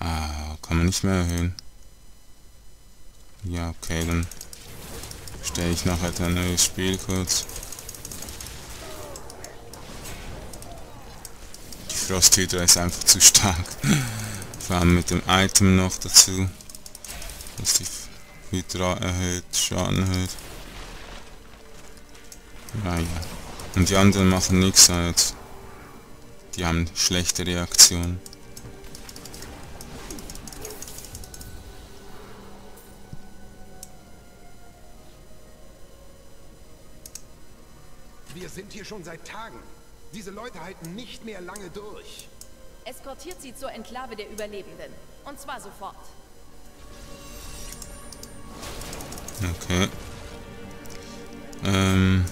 Ah, kann man nicht mehr erhöhen. Ja, okay, dann stelle ich nachher ein neues Spiel kurz. Die Frosthydra ist einfach zu stark. Vor allem mit dem Item noch dazu. Dass die Hydra erhöht, Schaden erhöht. Ja, ja. Und die anderen machen nichts halt. Die haben schlechte Reaktionen. Sind hier schon seit Tagen. Diese Leute halten nicht mehr lange durch. Eskortiert sie zur Enklave der Überlebenden. Und zwar sofort. Okay. Ähm.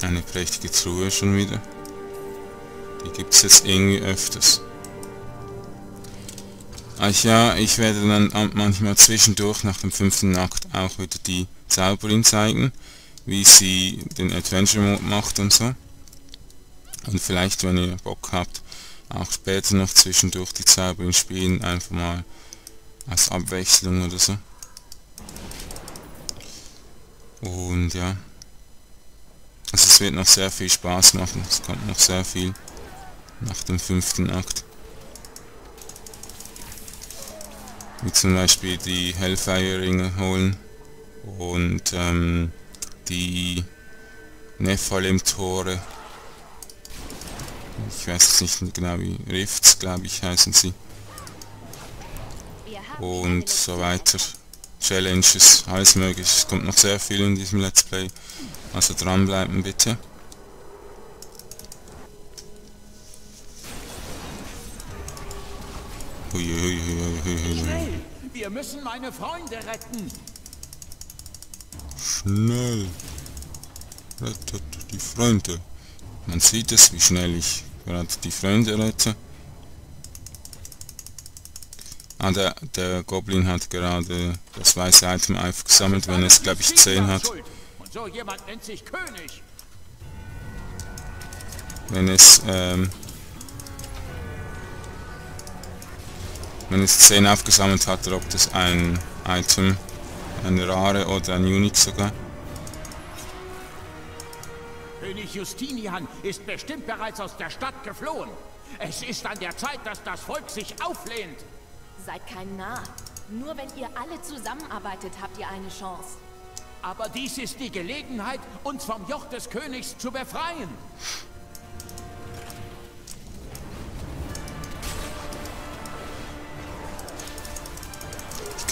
Eine prächtige Truhe schon wieder. Die gibt es jetzt irgendwie öfters. Ach ja, ich werde dann manchmal zwischendurch nach dem fünften Akt auch wieder die Zauberin zeigen, wie sie den Adventure Mode macht und so. Und vielleicht, wenn ihr Bock habt, auch später noch zwischendurch die Zauberin spielen, einfach mal als Abwechslung oder so. Und ja. Also es wird noch sehr viel Spaß machen. Es kommt noch sehr viel nach dem fünften Akt. Wie zum Beispiel die Hellfire-Ringe holen und ähm, die Nephalem-Tore. Ich weiß nicht genau wie Rifts, glaube ich, heißen sie. Und so weiter. Challenges, alles mögliche. Es kommt noch sehr viel in diesem Let's Play. Also dranbleiben bitte. Hui, hui, hui, Schnell! Wir müssen meine Freunde retten! Schnell! Rettet die Freunde! Man sieht es, wie schnell ich gerade die Freunde rette. Ah, der, der Goblin hat gerade das weiße Item aufgesammelt, wenn es, glaube ich, 10 hat. So jemand nennt sich König. Wenn es, ähm, wenn es 10 aufgesammelt hat, droppt es ein Item, eine Rare oder ein Unique sogar. König Justinian ist bestimmt bereits aus der Stadt geflohen. Es ist an der Zeit, dass das Volk sich auflehnt. Seid kein Narr. Nur wenn ihr alle zusammenarbeitet, habt ihr eine Chance. Aber dies ist die Gelegenheit, uns vom Joch des Königs zu befreien.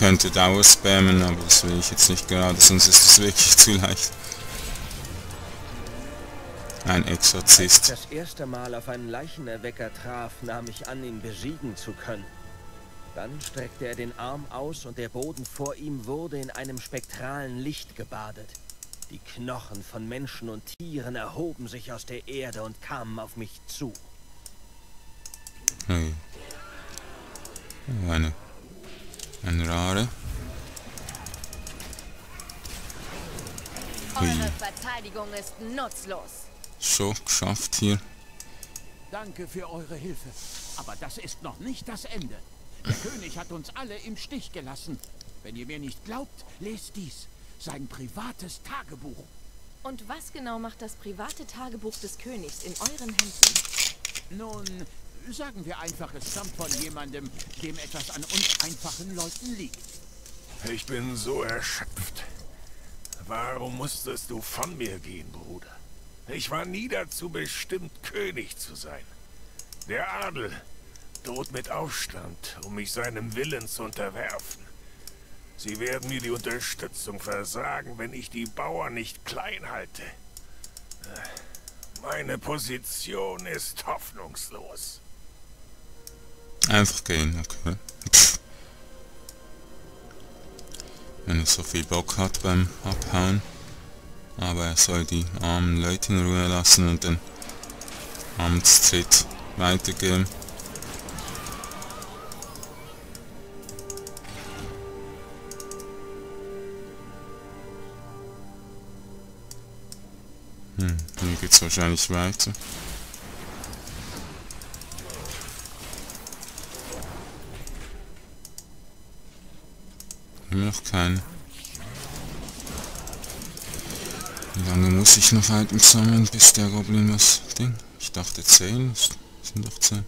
Könnte Dauer spammen, aber das will ich jetzt nicht gerade, sonst ist es wirklich zu leicht. Ein Exorzist. Als ich das erste Mal auf einen Leichenerwecker traf, nahm ich an, ihn besiegen zu können. Dann streckte er den Arm aus und der Boden vor ihm wurde in einem spektralen Licht gebadet. Die Knochen von Menschen und Tieren erhoben sich aus der Erde und kamen auf mich zu. Hey. Eine, eine rare. Eure Verteidigung ist nutzlos. So, geschafft hier. Danke für eure Hilfe. Aber das ist noch nicht das Ende. Der König hat uns alle im Stich gelassen. Wenn ihr mir nicht glaubt, lest dies. Sein privates Tagebuch. Und was genau macht das private Tagebuch des Königs in euren Händen? Nun, sagen wir einfach, es stammt von jemandem, dem etwas an uns einfachen Leuten liegt. Ich bin so erschöpft. Warum musstest du von mir gehen, Bruder? Ich war nie dazu bestimmt, König zu sein. Der Adel droht mit Aufstand, um mich seinem Willen zu unterwerfen. Sie werden mir die Unterstützung versagen, wenn ich die Bauern nicht klein halte. Meine Position ist hoffnungslos. Einfach gehen, okay. Wenn er so viel Bock hat beim Abhauen. Aber er soll die armen Leute in Ruhe lassen und den Amtstritt weitergeben. Hm, hier geht's wahrscheinlich weiter. Immer noch keine. Wie lange muss ich noch Items sammeln, bis der Goblin was Ding? Ich dachte 10, das sind doch 10.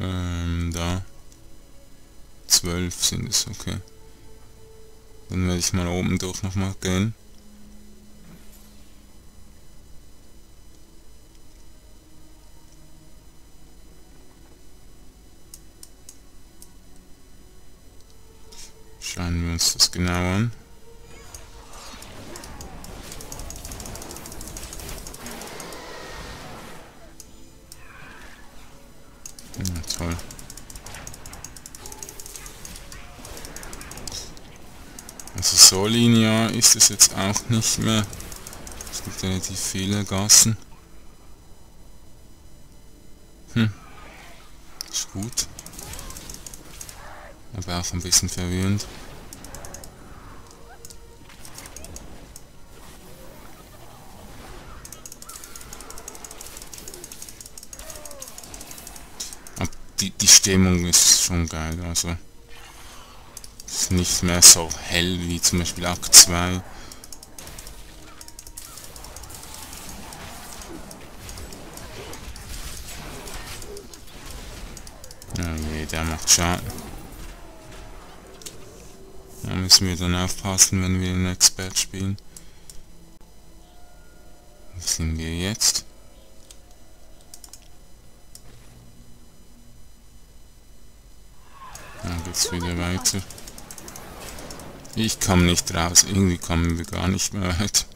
Ähm, da. 12 sind es, okay. Dann werde ich mal oben durch nochmal gehen. Schauen wir uns das genau an. Ja, toll. Also so linear ist es jetzt auch nicht mehr. Es gibt relativ viele Gassen. Hm. Ist gut. Aber auch ein bisschen verwirrend. Die, die Stimmung ist schon geil, also ist nicht mehr so hell wie zum Beispiel Akt 2. Oh je, der macht Schaden. Da müssen wir dann aufpassen, wenn wir einen Expert spielen. Wo sind wir jetzt? Dann geht's wieder weiter. Ich komme nicht raus. Irgendwie kommen wir gar nicht mehr weit.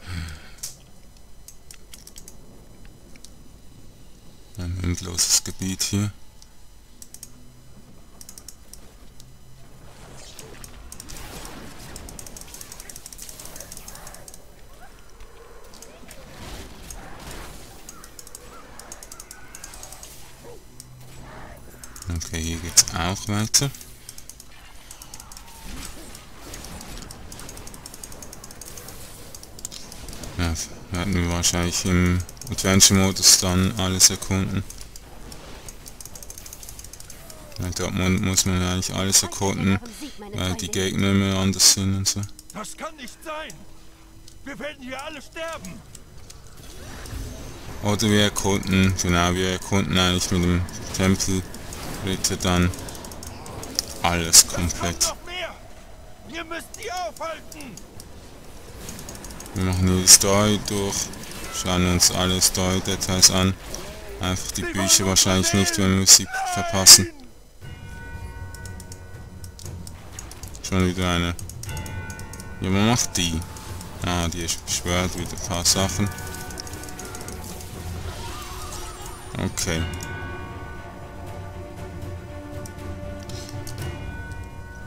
Ein endloses Gebiet hier. Okay, hier geht's auch weiter. Werden wir wahrscheinlich im Adventure-Modus dann alles erkunden. Dort muss man eigentlich alles erkunden, weil die Gegner immer anders sind und so. Das kann nicht sein! Wir werden hier alle sterben! Oder wir erkunden, genau, wir erkunden eigentlich mit dem Tempelritter dann alles komplett. Ihr müsst die aufhalten! Wir machen die Story durch, schauen uns alle Story-Details an. Einfach die Bücher wahrscheinlich nicht, wenn wir sie verpassen. Schon wieder eine. Ja, man macht die. Ah, die beschwört wieder ein paar Sachen. Okay.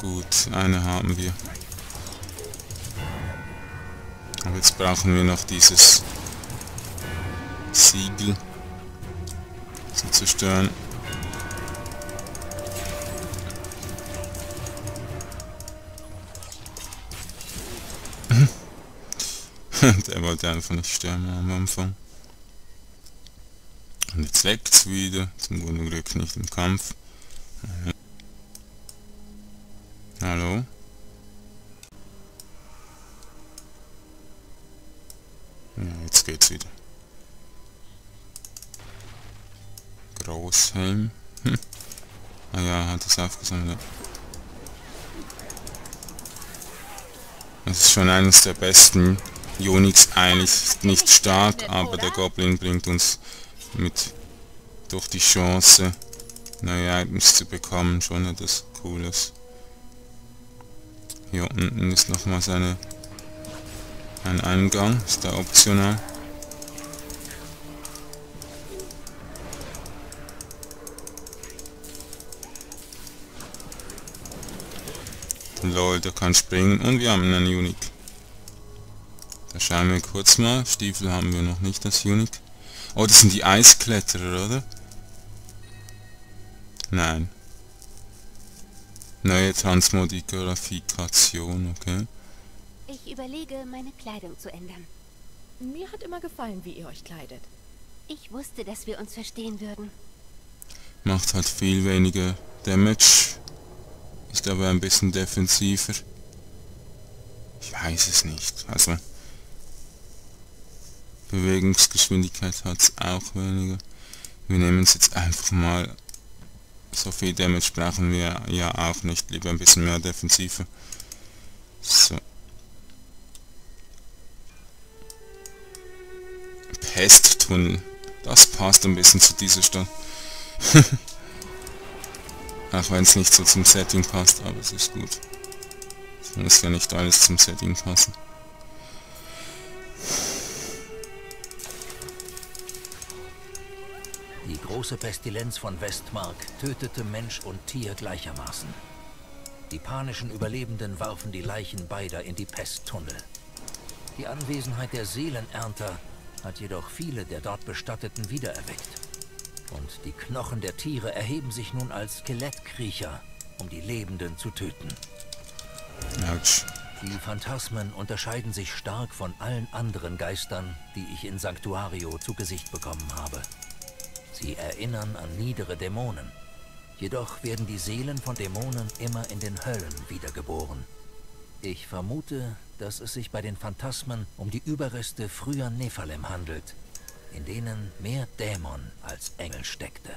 Gut, eine haben wir. Jetzt brauchen wir noch dieses Siegel zu zerstören. Der wollte einfach nicht sterben am Anfang. Und jetzt leckt's wieder, zum guten Glück nicht im Kampf. Hallo? Jetzt geht's wieder. Großheim. Hm. Ah ja, hat es aufgesammelt. Das ist schon eines der besten Unix eigentlich. Nicht stark, aber der Goblin bringt uns mit durch die Chance neue Items zu bekommen schon etwas Cooles. Hier unten ist nochmals eine ein Eingang, ist da optional. Lol, der kann springen und wir haben einen Unique. Da schauen wir kurz mal. Stiefel haben wir noch nicht als Unique. Oh, das sind die Eiskletterer, oder? Nein. Neue Transmodifikation, okay. Ich überlege, meine Kleidung zu ändern. Mir hat immer gefallen, wie ihr euch kleidet. Ich wusste, dass wir uns verstehen würden. Macht halt viel weniger Damage. Ist aber ein bisschen defensiver. Ich weiß es nicht. Also Bewegungsgeschwindigkeit hat es auch weniger. Wir nehmen es jetzt einfach mal. So viel Damage brauchen wir ja auch nicht. Lieber ein bisschen mehr Defensive. So. Pesttunnel. Das passt ein bisschen zu dieser Stadt. Auch wenn es nicht so zum Setting passt, aber es ist gut. Es muss ja nicht alles zum Setting passen. Die große Pestilenz von Westmark tötete Mensch und Tier gleichermaßen. Die panischen Überlebenden warfen die Leichen beider in die Pesttunnel. Die Anwesenheit der Seelenernter hat jedoch viele der dort Bestatteten wiedererweckt. Und die Knochen der Tiere erheben sich nun als Skelettkriecher, um die Lebenden zu töten. Autsch. Die Phantasmen unterscheiden sich stark von allen anderen Geistern, die ich in Sanctuario zu Gesicht bekommen habe. Sie erinnern an niedere Dämonen. Jedoch werden die Seelen von Dämonen immer in den Höllen wiedergeboren. Ich vermute, dass es sich bei den Phantasmen um die Überreste früher Nephalem handelt, in denen mehr Dämon als Engel steckte.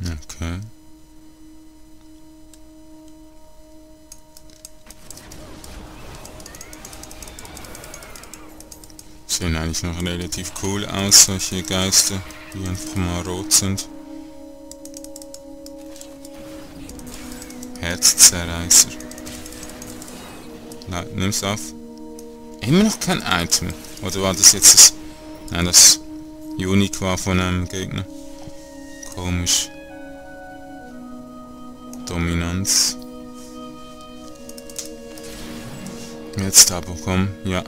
Okay. Sehen eigentlich noch relativ cool aus, solche Geister, die einfach mal rot sind. Herzzerreißer. Na, nimm's auf. Immer noch kein Item. Oder war das jetzt das... Nein, das Unique war von einem Gegner. Komisch. Dominanz. Jetzt aber, komm. Ja,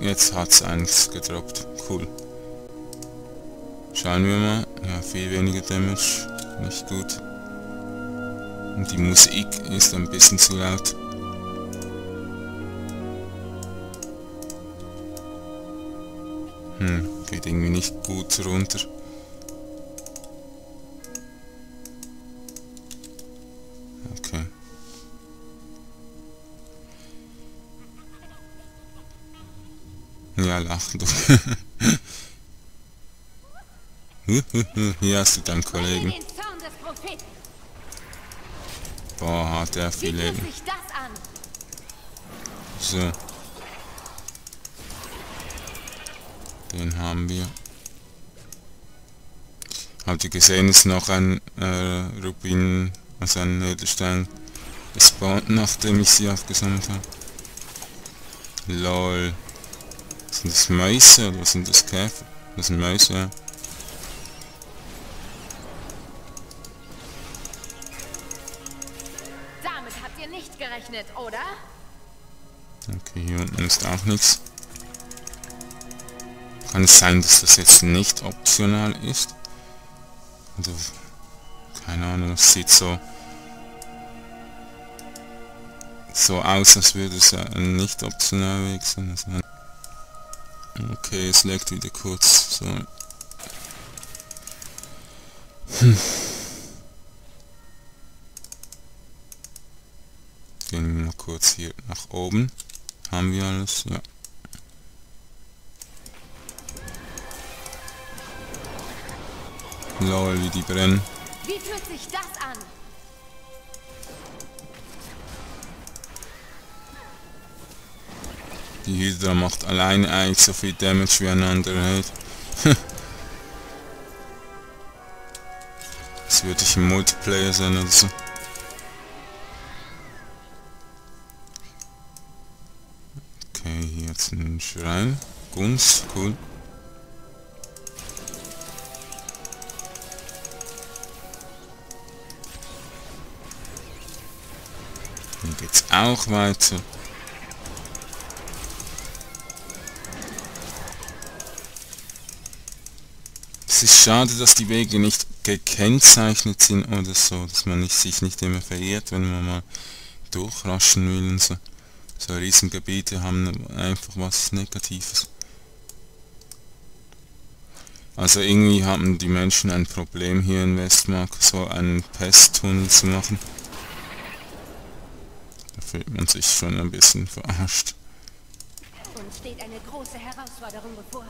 jetzt hat's eins gedroppt. Cool. Schauen wir mal. Ja, viel weniger Damage. Nicht gut. Und die Musik ist ein bisschen zu laut. Hm, geht irgendwie nicht gut runter. Okay. Ja, lach du. Hier hast du deinen Kollegen. Boah, hat der Wie viel Leben. So. Den haben wir. Habt ihr gesehen, ist noch ein äh, Rubin, also ein Edelstein gespawnt, nachdem ich sie aufgesammelt habe. LOL. Sind das Mäuse oder sind das Käfer? Das sind Mäuse, ja. Damit habt ihr nicht gerechnet, oder? Okay, hier unten ist auch nichts. Kann es sein, dass das jetzt nicht optional ist? Also, keine Ahnung, es sieht so so aus, als würde es ein nicht optional Weg sein. Also, okay, es leckt wieder kurz. So. Hm. Gehen wir mal kurz hier nach oben. Haben wir alles? Ja. Lol, wie die brennen. Wie fühlt sich das an? Die Hydra macht alleine eigentlich so viel Damage wie ein anderer Held. Das würde ich im Multiplayer sein oder so. Okay, hier jetzt ein Schrein. Gunst, cool. Auch weiter. Es ist schade, dass die Wege nicht gekennzeichnet sind oder so, dass man nicht, sich nicht immer verirrt, wenn man mal durchraschen will und so. So Riesengebiete haben einfach was Negatives. Also irgendwie haben die Menschen ein Problem hier in Westmark, so einen Pesttunnel zu machen. Fühlt man sich schon ein bisschen verarscht. Uns steht eine große Herausforderung bevor.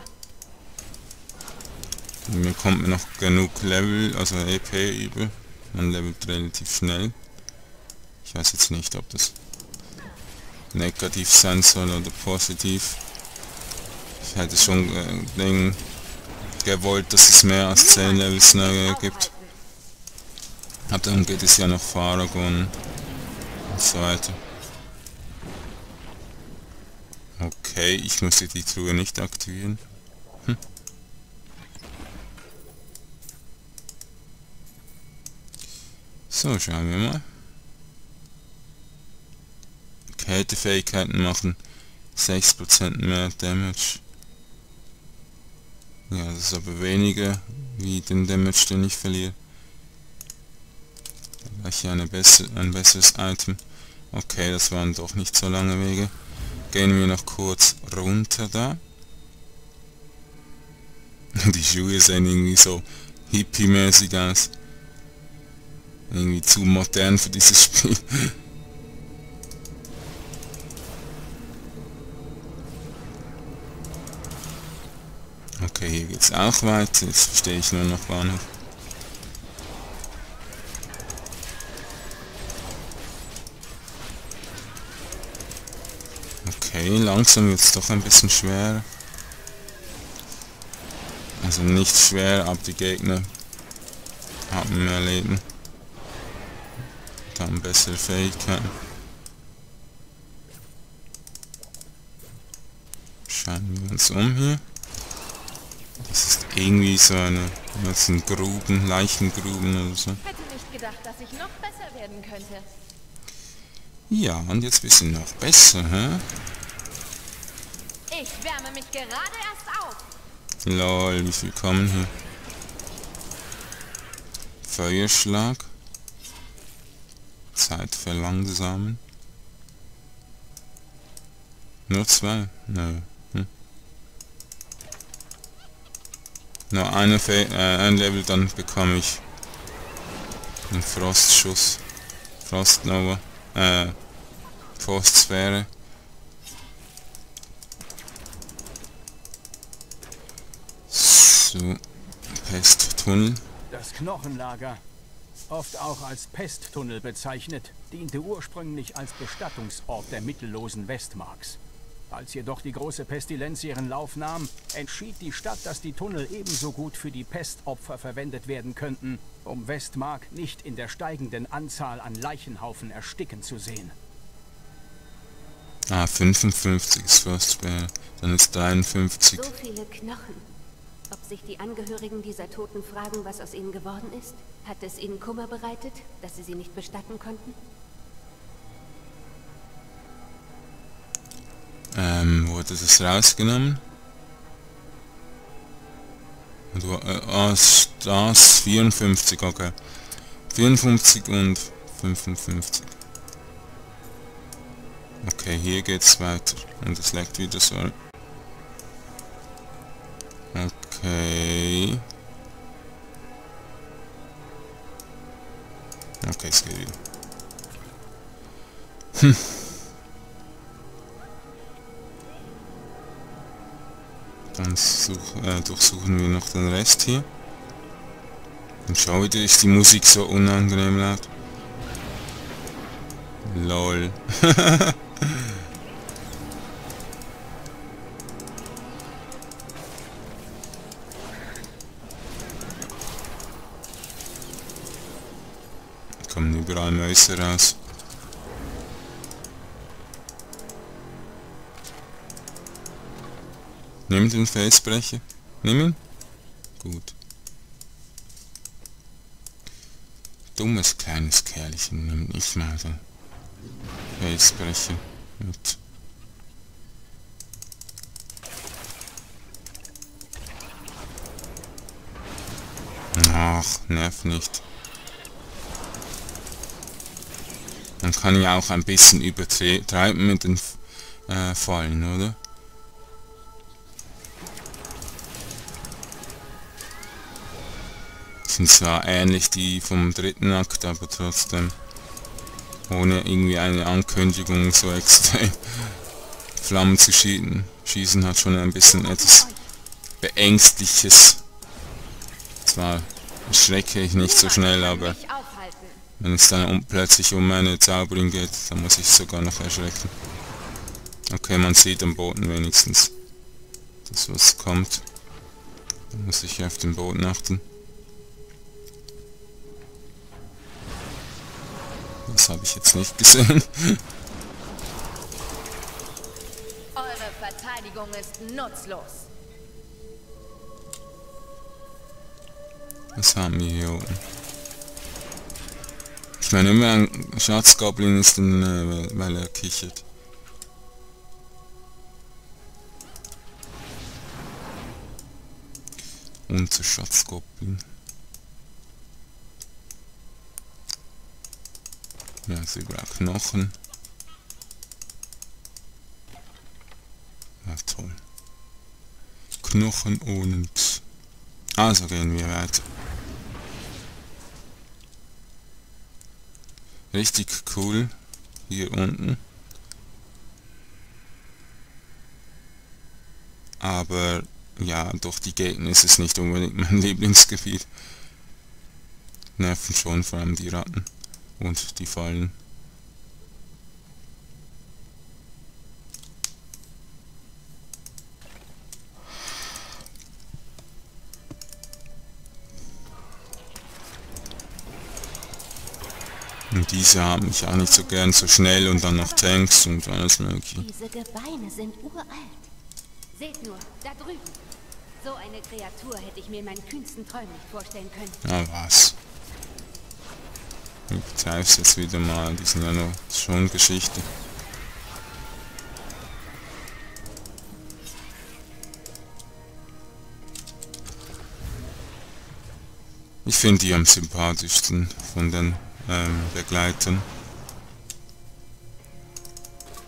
Mir kommt noch genug Level, also EP über. Man levelt relativ schnell. Ich weiß jetzt nicht, ob das negativ sein soll oder positiv. Ich hätte schon äh, gewollt, dass es mehr als 10 Levels neu gibt. Aber dann geht es ja noch Faragon und so weiter. Okay, ich musste die Truhe nicht aktivieren. Hm. So, schauen wir mal. Kältefähigkeiten machen 6% mehr Damage. Ja, das ist aber weniger wie den Damage, den ich verliere. Gleich hier eine besser, ein besseres Item. Okay, das waren doch nicht so lange Wege. Gehen wir noch kurz runter da. Die Schuhe sehen irgendwie so hippie-mäßig aus. Irgendwie zu modern für dieses Spiel. Okay, hier geht's auch weiter. Jetzt verstehe ich nur noch Bahnhof. Okay, langsam wird es doch ein bisschen schwer. Also nicht schwer, aber die Gegner haben mehr Leben. Haben bessere Fähigkeiten. Schauen wir uns um hier. Das ist irgendwie so eine, das sind Gruben, Leichengruben oder so. Hätte nicht gedacht, dass ich noch besser werden könnte. Ja, und jetzt wissen noch besser, hä? Ich wärme mich gerade erst auf. Lol, wie viel kommen hier? Feuerschlag. Zeit verlangsamen. Nur zwei? Nö. Hm. Nur eine Fe äh, ein Level, dann bekomme ich einen Frostschuss. Frostnova. Äh, Frostsphäre. So. Pesttunnel. Das Knochenlager, oft auch als Pesttunnel bezeichnet, diente ursprünglich als Bestattungsort der mittellosen Westmarks. Als jedoch die große Pestilenz ihren Lauf nahm, entschied die Stadt, dass die Tunnel ebenso gut für die Pestopfer verwendet werden könnten, um Westmark nicht in der steigenden Anzahl an Leichenhaufen ersticken zu sehen. Ah, 55 ist Frostbear. Dann ist 53. So viele Knochen. Ob sich die Angehörigen dieser Toten fragen, was aus ihnen geworden ist? Hat es ihnen Kummer bereitet, dass sie sie nicht bestatten konnten? Ähm, wurde das rausgenommen? Und äh, ah, das 54, okay. 54 und 55. Okay, hier geht's weiter. Und es leckt wieder so. Okay. Okay, geht wieder. Hm. Dann such, äh, durchsuchen wir noch den Rest hier. Und schau wieder, ist die Musik so unangenehm laut. LOL. überall Mäuse raus. Nimm den Felsbrecher. Nimm ihn. Gut. Dummes kleines Kerlchen, nimm nicht mal den Felsbrecher mit. Ach, nerv nicht. Man kann ja auch ein bisschen übertreiben mit den äh, Fallen, oder? Sind zwar ähnlich die vom dritten Akt, aber trotzdem Ohne irgendwie eine Ankündigung so extrem Flammen zu schießen. Schießen hat schon ein bisschen etwas Beängstliches. Zwar schrecke ich nicht so schnell, aber wenn es dann um, plötzlich um eine Zauberin geht, dann muss ich sogar noch erschrecken. Okay, man sieht am Boden wenigstens, dass was kommt. Dann muss ich auf den Boden achten. Das habe ich jetzt nicht gesehen. Eure Verteidigung ist nutzlos. Was haben wir hier oben? Ich meine, immer ein Schatzgoblin ist, dann, äh, weil er kichert. Unser Schatzgoblin. Ja, sie braucht Knochen. Ja, toll. Knochen und... Also gehen wir weiter. Richtig cool. Hier unten. Aber ja, durch die Gegner ist es nicht unbedingt mein Lieblingsgebiet. Nerven schon, vor allem die Ratten und die Fallen. Diese haben mich auch nicht so gern so schnell und dann noch Tanks und alles mögliche. Diese Gebeine sind uralt. Seht nur, da drüben. So eine Kreatur hätte ich mir in meinen kühnsten Träumen nicht vorstellen können. Ja, was? Ich zeig's jetzt wieder mal, die sind ja noch schon Geschichte. Ich finde die am sympathischsten von den ähm, Begleitern.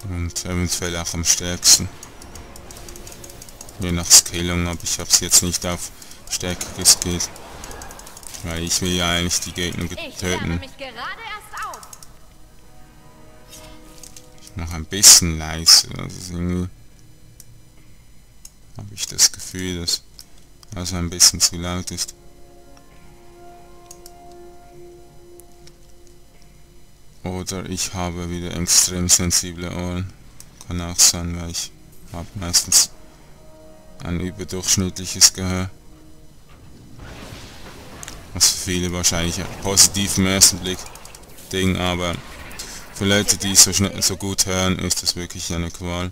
Und eventuell auch am stärksten. Je nach Skillung, aber ich habe es jetzt nicht auf Stärke geskillt. Weil ich will ja eigentlich die Gegner töten. Ich mache ein bisschen leise. Also irgendwie habe ich das Gefühl, dass also ein bisschen zu laut ist. Oder ich habe wieder extrem sensible Ohren. Kann auch sein, weil ich habe meistens ein überdurchschnittliches Gehör. Was für viele wahrscheinlich positiv im ersten Blick Ding, aber für Leute, die so schnell so gut hören, ist das wirklich eine Qual.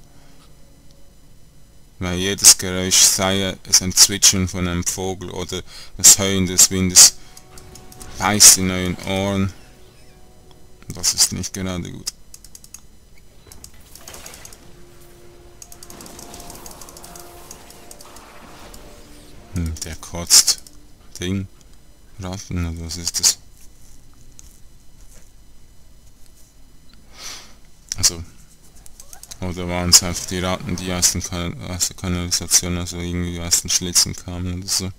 Weil jedes Geräusch, sei es ein Zwitschern von einem Vogel oder das Heulen des Windes, beißt in euren Ohren. Das ist nicht gerade gut. Hm, der kotzt. Ding. Ratten, oder was ist das? Also. Oder waren es einfach die Ratten, die aus, den aus der Kanalisation, also irgendwie aus den Schlitzen kamen oder so.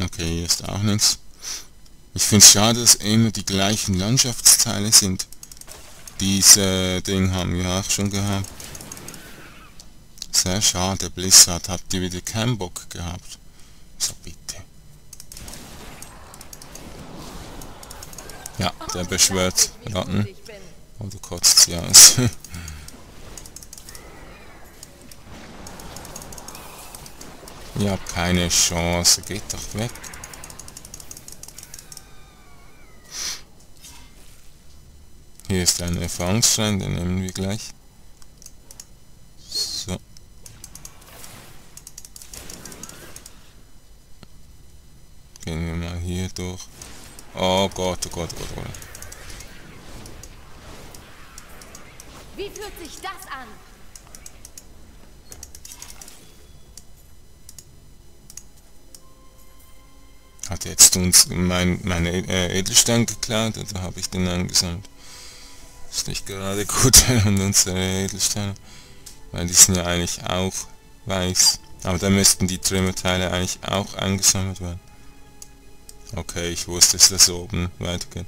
Okay, hier ist auch nichts. Ich finde es schade, dass immer die gleichen Landschaftsteile sind. Diese Ding haben wir auch schon gehabt. Sehr schade, Blizzard, habt ihr wieder keinen Bock gehabt? So bitte. Ja, der beschwört Ratten. Oh, du kotzt sie aus. Ihr habt keine Chance, geht doch weg. Hier ist ein Erfahrungsschein, den nehmen wir gleich. So. Gehen wir mal hier durch. Oh Gott, oh Gott, oh Gott, oh Gott. Wie fühlt sich das an? Hat jetzt uns mein, meine äh, Edelstein geklaut oder habe ich den angesammelt? Ist nicht gerade gut und unsere Edelsteine. Weil die sind ja eigentlich auch weiß. Aber da müssten die Trümmerteile eigentlich auch eingesammelt werden. Okay, ich wusste, dass das oben weitergeht.